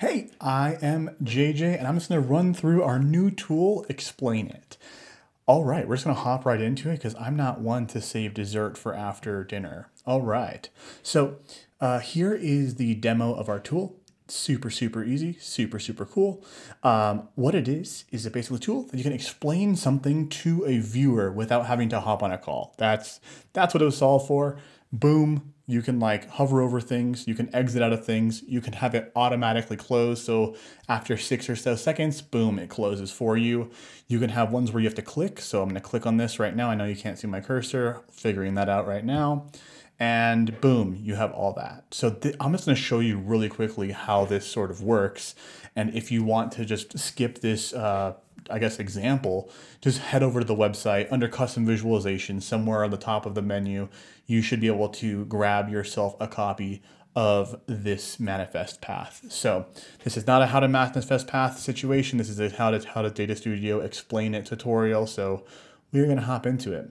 Hey, I am JJ and I'm just gonna run through our new tool, Explain It. All right, we're just gonna hop right into it because I'm not one to save dessert for after dinner. All right, so uh, here is the demo of our tool. Super, super easy, super, super cool. Um, what it is, is a basically tool that you can explain something to a viewer without having to hop on a call. That's, that's what it was solved for. Boom, you can like hover over things, you can exit out of things, you can have it automatically close. So after six or so seconds, boom, it closes for you. You can have ones where you have to click. So I'm gonna click on this right now. I know you can't see my cursor, figuring that out right now. And boom, you have all that. So I'm just gonna show you really quickly how this sort of works. And if you want to just skip this uh, I guess, example, just head over to the website under custom visualization, somewhere on the top of the menu, you should be able to grab yourself a copy of this manifest path. So this is not a how to manifest path situation. This is a how to how to data studio explain it tutorial. So we're going to hop into it.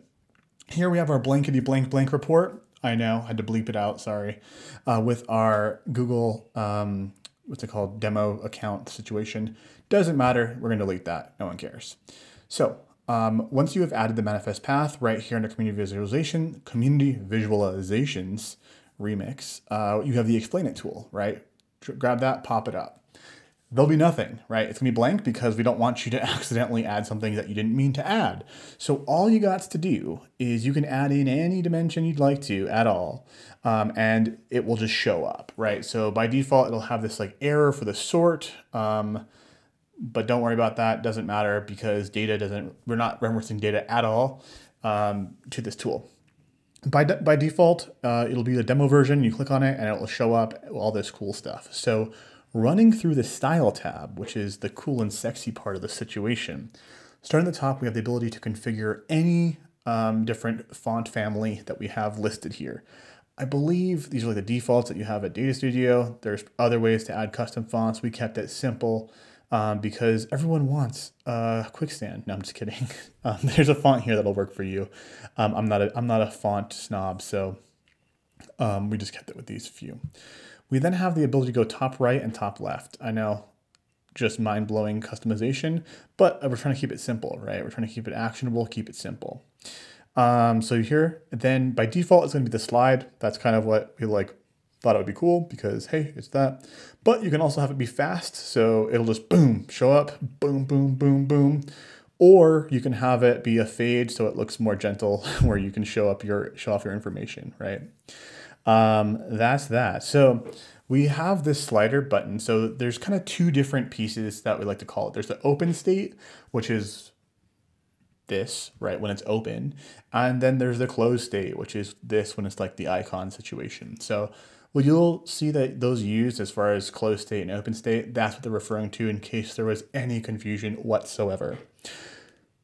Here we have our blankety blank blank report. I know, had to bleep it out, sorry, uh, with our Google um, what's it called, demo account situation. Doesn't matter, we're gonna delete that, no one cares. So um, once you have added the manifest path right here under community visualization, community visualizations remix, uh, you have the explain it tool, right? Grab that, pop it up there'll be nothing, right? It's gonna be blank because we don't want you to accidentally add something that you didn't mean to add. So all you got to do is you can add in any dimension you'd like to at all, um, and it will just show up, right? So by default, it'll have this like error for the sort, um, but don't worry about that. Doesn't matter because data doesn't, we're not referencing data at all um, to this tool. By, de by default, uh, it'll be the demo version. You click on it and it will show up all this cool stuff. So running through the Style tab, which is the cool and sexy part of the situation. Starting at the top, we have the ability to configure any um, different font family that we have listed here. I believe these are like the defaults that you have at Data Studio. There's other ways to add custom fonts. We kept it simple um, because everyone wants a quick stand. No, I'm just kidding. Um, there's a font here that'll work for you. Um, I'm not a, I'm not a font snob, so um, we just kept it with these few. We then have the ability to go top right and top left. I know, just mind-blowing customization, but we're trying to keep it simple, right? We're trying to keep it actionable, keep it simple. Um, so here, then by default, it's gonna be the slide. That's kind of what we like thought it would be cool because hey, it's that. But you can also have it be fast. So it'll just boom, show up, boom, boom, boom, boom. Or you can have it be a fade so it looks more gentle where you can show up your show off your information, right? Um, that's that. So we have this slider button. So there's kind of two different pieces that we like to call it. There's the open state, which is this, right, when it's open. And then there's the closed state, which is this when it's like the icon situation. So well, you'll see that those used as far as closed state and open state, that's what they're referring to in case there was any confusion whatsoever.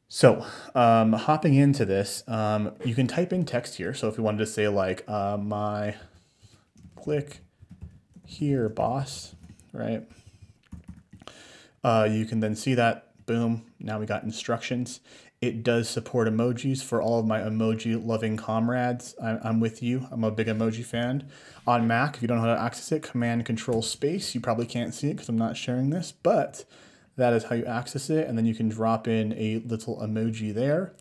So um, hopping into this, um, you can type in text here. So if you wanted to say like uh, my click here boss, right? Uh, you can then see that, boom, now we got instructions. It does support emojis for all of my emoji loving comrades. I'm, I'm with you. I'm a big emoji fan. On Mac, if you don't know how to access it, Command Control Space. You probably can't see it because I'm not sharing this, but that is how you access it. And then you can drop in a little emoji there.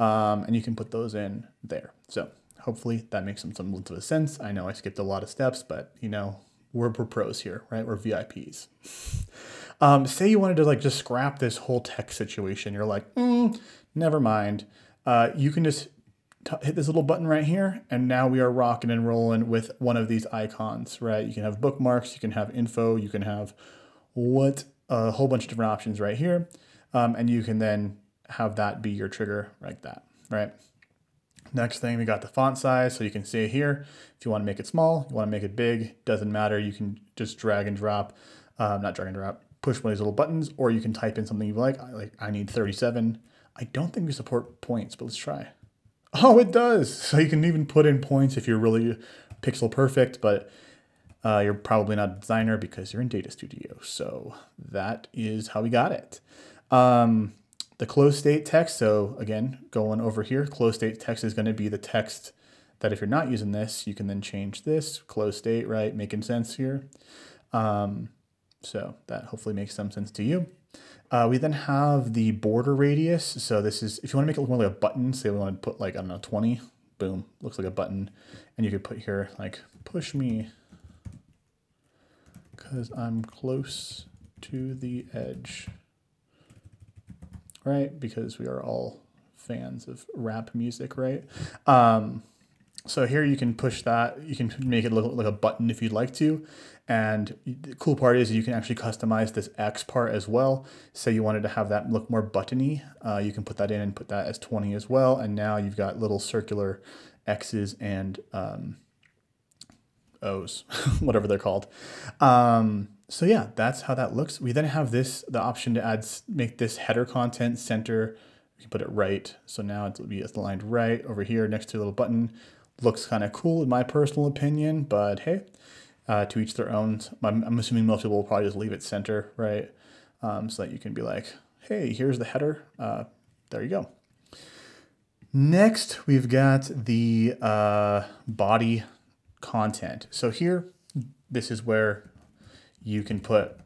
Um, and you can put those in there. So hopefully that makes some, some little sense. I know I skipped a lot of steps, but you know, we're, we're pros here, right? We're VIPs. Um, say you wanted to like just scrap this whole text situation. You're like, mm, never mind. Uh, you can just hit this little button right here, and now we are rocking and rolling with one of these icons, right? You can have bookmarks, you can have info, you can have what a whole bunch of different options right here. Um, and you can then have that be your trigger like that, right? Next thing, we got the font size. So you can see here, if you want to make it small, you want to make it big, doesn't matter. You can just drag and drop, um, not drag and drop, push one of these little buttons, or you can type in something you like, like I need 37. I don't think we support points, but let's try. Oh, it does. So you can even put in points if you're really pixel perfect, but uh, you're probably not a designer because you're in Data Studio. So that is how we got it. Um, the closed state text, so again, going over here, closed state text is going to be the text that if you're not using this, you can then change this, closed state, right? Making sense here. Um, So that hopefully makes some sense to you. Uh, we then have the border radius. So this is, if you want to make it look more like a button, say we want to put like, I don't know, 20, boom, looks like a button. And you could put here like, push me because I'm close to the edge, right? Because we are all fans of rap music, right? Um, so here you can push that. You can make it look like a button if you'd like to. And the cool part is you can actually customize this X part as well. Say you wanted to have that look more buttony, uh, you can put that in and put that as 20 as well. And now you've got little circular X's and um, O's, whatever they're called. Um, so yeah, that's how that looks. We then have this, the option to add, make this header content center. We can put it right. So now it'll be aligned right over here next to a little button. Looks kind of cool in my personal opinion, but hey, uh, to each their own. I'm, I'm, assuming most people will probably just leave it center, right? Um, so that you can be like, hey, here's the header. Uh, there you go. Next, we've got the uh, body content. So here, this is where you can put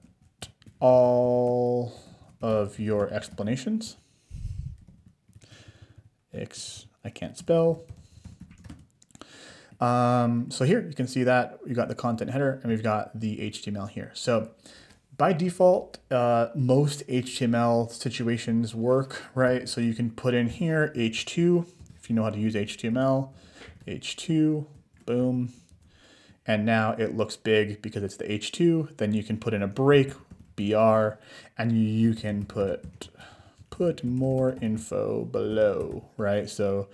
all of your explanations. X, I can't spell. Um, so here you can see that we got the content header and we've got the HTML here. So by default, uh, most HTML situations work, right? So you can put in here H2, if you know how to use HTML, H2, boom. And now it looks big because it's the H2. Then you can put in a break, BR, and you can put, put more info below, right? So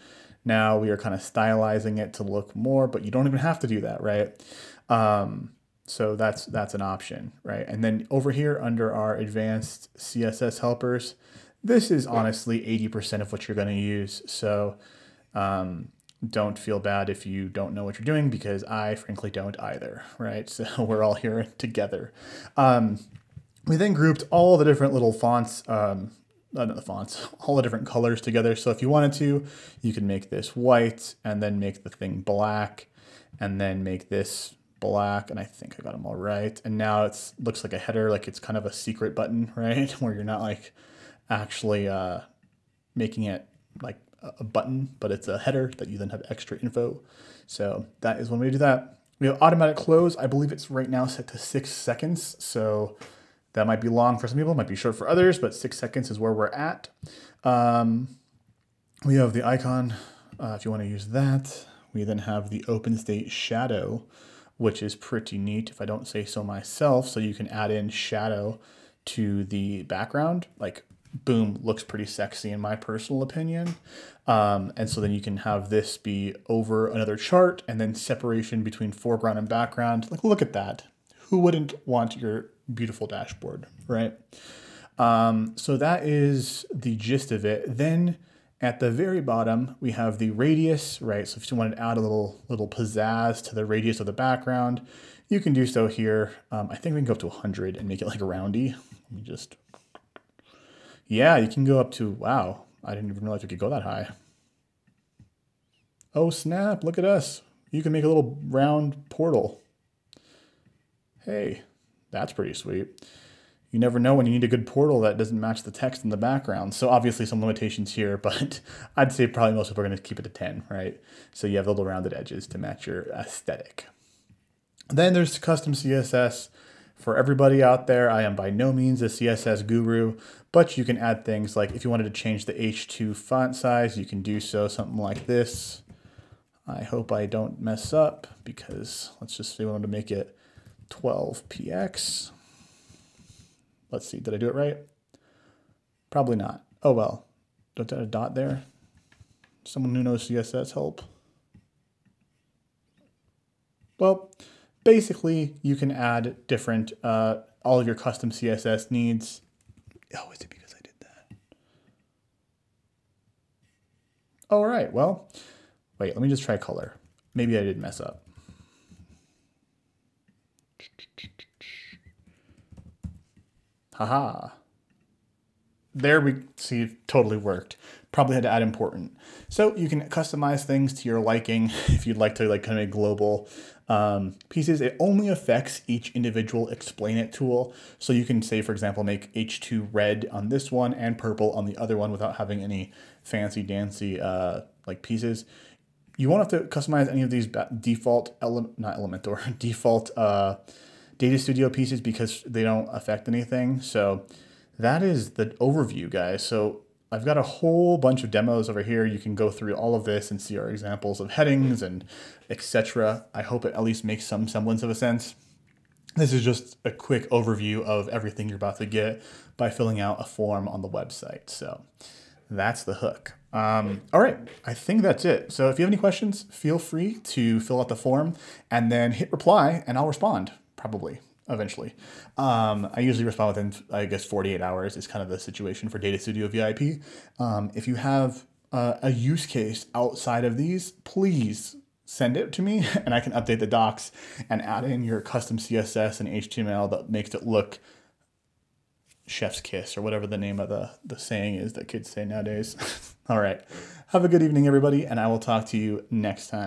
now we are kind of stylizing it to look more, but you don't even have to do that, right? Um, so that's that's an option, right? And then over here under our advanced CSS helpers, this is honestly 80% of what you're going to use. So um, don't feel bad if you don't know what you're doing because I frankly don't either, right? So we're all here together. Um, we then grouped all the different little fonts um, uh, not the fonts, all the different colors together. So if you wanted to, you can make this white and then make the thing black and then make this black. And I think I got them all right. And now it looks like a header, like it's kind of a secret button, right? Where you're not like actually uh, making it like a button, but it's a header that you then have extra info. So that is one way to do that. We have automatic close. I believe it's right now set to six seconds. So that might be long for some people, might be short for others, but six seconds is where we're at. Um, we have the icon, uh, if you want to use that. We then have the open state shadow, which is pretty neat if I don't say so myself. So you can add in shadow to the background, like boom, looks pretty sexy in my personal opinion. Um, and so then you can have this be over another chart and then separation between foreground and background. Like, look at that. Who wouldn't want your beautiful dashboard, right? Um, so that is the gist of it. Then at the very bottom, we have the radius, right? So if you wanted to add a little, little pizzazz to the radius of the background, you can do so here. Um, I think we can go up to 100 and make it like a roundy. Let me just, yeah, you can go up to, wow, I didn't even realize we could go that high. Oh snap, look at us. You can make a little round portal. Hey, that's pretty sweet. You never know when you need a good portal that doesn't match the text in the background. So obviously some limitations here, but I'd say probably most people are going to keep it to 10, right? So you have little rounded edges to match your aesthetic. Then there's custom CSS for everybody out there. I am by no means a CSS guru, but you can add things like if you wanted to change the H2 font size, you can do so, something like this. I hope I don't mess up because let's just say we want to make it 12px. Let's see, did I do it right? Probably not. Oh well, don't add a dot there. Someone who knows CSS help. Well, basically you can add different, uh, all of your custom CSS needs. Oh, is it because I did that? All right, well, wait, let me just try color. Maybe I did mess up. Haha. there we see totally worked. Probably had to add important. So you can customize things to your liking if you'd like to like kind of make global um, pieces. It only affects each individual explain it tool. So you can say, for example, make H2 red on this one and purple on the other one without having any fancy dancy uh, like pieces. You won't have to customize any of these default element, not Elementor, default uh, Data Studio pieces because they don't affect anything. So that is the overview, guys. So I've got a whole bunch of demos over here. You can go through all of this and see our examples of headings and etc. I hope it at least makes some semblance of a sense. This is just a quick overview of everything you're about to get by filling out a form on the website. So that's the hook. Um, all right, I think that's it. So if you have any questions, feel free to fill out the form and then hit reply and I'll respond probably eventually. Um, I usually respond within, I guess, 48 hours is kind of the situation for Data Studio VIP. Um, if you have uh, a use case outside of these, please send it to me and I can update the docs and add in your custom CSS and HTML that makes it look chef's kiss or whatever the name of the, the saying is that kids say nowadays. All right. Have a good evening, everybody, and I will talk to you next time.